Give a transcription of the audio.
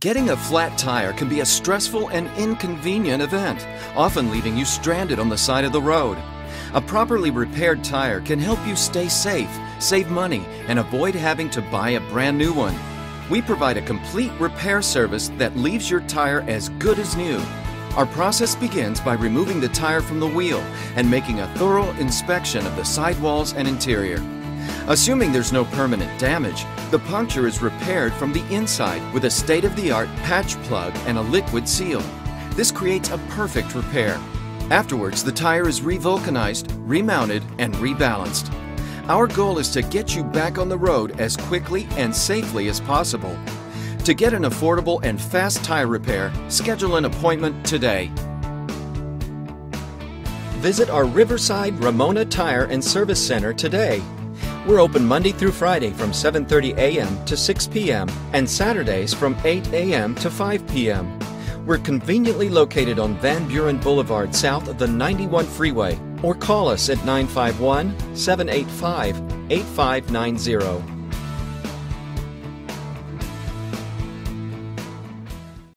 Getting a flat tire can be a stressful and inconvenient event, often leaving you stranded on the side of the road. A properly repaired tire can help you stay safe, save money, and avoid having to buy a brand new one. We provide a complete repair service that leaves your tire as good as new. Our process begins by removing the tire from the wheel and making a thorough inspection of the sidewalls and interior. Assuming there's no permanent damage, the puncture is repaired from the inside with a state-of-the-art patch plug and a liquid seal. This creates a perfect repair. Afterwards, the tire is revulcanized, remounted, and rebalanced. Our goal is to get you back on the road as quickly and safely as possible. To get an affordable and fast tire repair, schedule an appointment today. Visit our Riverside Ramona Tire and Service Center today. We're open Monday through Friday from 7:30 a.m. to 6 p.m. and Saturdays from 8 a.m. to 5 p.m. We're conveniently located on Van Buren Boulevard south of the 91 freeway or call us at 951 785 8590.